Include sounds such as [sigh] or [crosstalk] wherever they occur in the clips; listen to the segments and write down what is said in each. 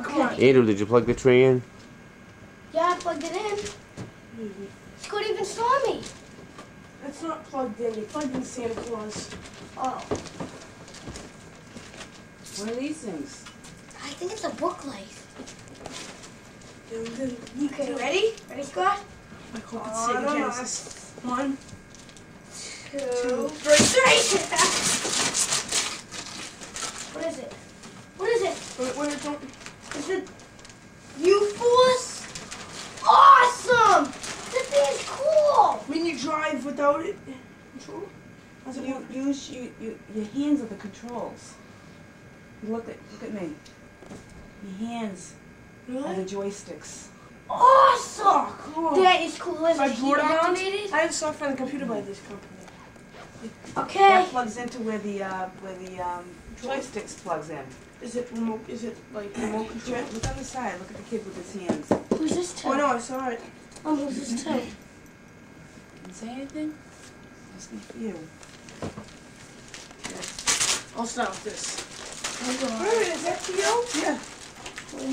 Come. Andrew, did you plug the tree in? Yeah, I plugged it in. She couldn't even saw me. It's not plugged in. You plugged in Santa Claus. Oh, What are these things? I think it's a book light. Okay, Okay, ready? Ready, Scott? I hope it's Oh, Sega no, no. Genesis. One, Two, two, three, three! what is it? What is it? wait, wait, don't. Is it U-Force? Awesome! This thing is cool! When you drive without it. Control? How's it You use you, you your hands are the controls. Look at look at me. Your hands are the joysticks. Awesome! Oh, cool. That is cool. Is I brought it activated? I have software on the computer by this company. Okay. That plugs into where the uh, where the um, joysticks plugs in. Is it remote? Is it like remote control? Look on the side. Look at the kid with his hands. Who's this to? Oh no, I saw it. Oh, who's this to? Didn't say anything. Must be for you. I'll start with this. Hold on. Wait, is that for you? Yeah.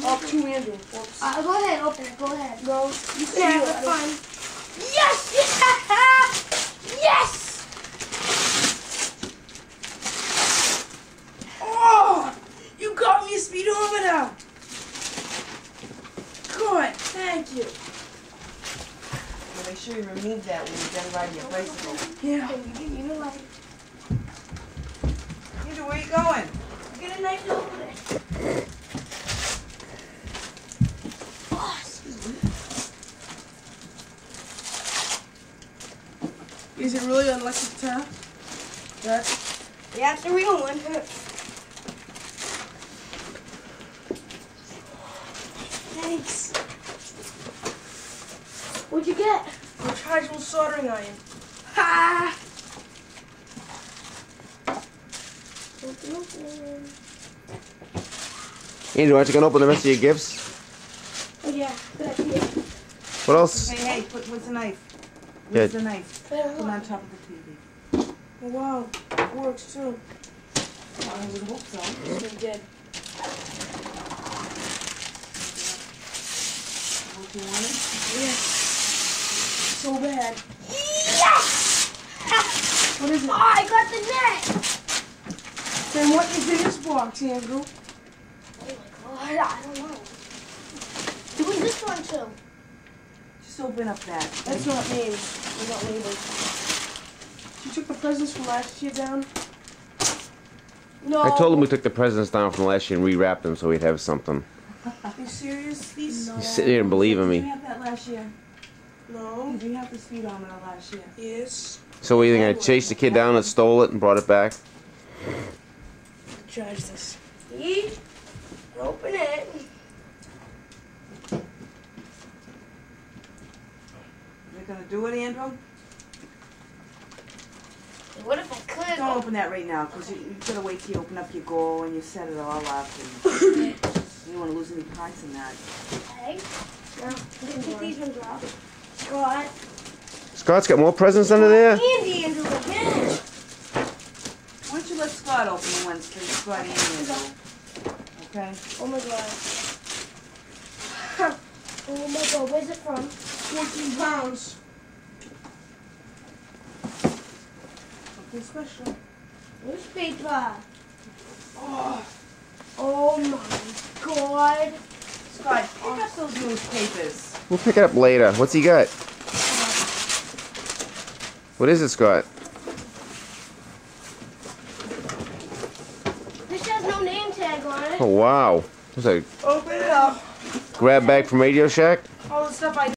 Oh, to Andrew. Whoops. Uh, go ahead, open it. Go ahead. No, you can it's do it. fine. Yes! Yeah! [laughs] Yes! Oh, you got me a speedometer. Good, thank you. So make sure you remove that when you're done riding your bicycle. Yeah. Okay, you, give- you know what? Andrew, where you going? Get a knife to open it. Is it really unlucky to That Yeah, it's a real one. Thanks. What'd you get? Rechargeable soldering iron. Ha! Open, open. Andrew, aren't you gonna open the rest of your gifts? Oh yeah, good idea. What else? Hey, hey, put, where's the knife? Yeah. The knife? Put it on on. top of the TV. Oh wow, it works too. I would hope so. It did. What you wanted? Yeah. So bad. Yes! What is it? Oh, I got the net! Then what is in this box, Andrew? Oh my god, I don't know. Who was this one to? Just open up that. That's not named. They're not labeled. She took the presents from last year down. No. I told him we took the presents down from last year and rewrapped them so we'd have something. Are [laughs] you serious? These? No. You sit there and believe in Did you me. have that last year? No. Did you have the speedometer last year? Yes. So what, you think I chased the kid down and stole it and brought it back? Charge this. See? Open it. You're gonna do it, Andrew? What if I could? Don't open that right now, because you, you gotta wait till you open up your goal and you set it all up. And [laughs] you don't wanna lose any parts in that. Okay. Now, take these ones off. Scott. Scott's got more presents under there? Andy Andrew again. Why don't you let Scott open the ones for Scott and Andrew? Okay? Oh my god. [laughs] Oh my god, where's it from? 14 pounds. Something special. Newspaper. Oh, Oh my god. Scott, pick up those newspapers. We'll pick it up later. What's he got? What is it, Scott? This has no name tag on it. Oh, wow. What's that, open it up. grab bag from Radio Shack? All the stuff I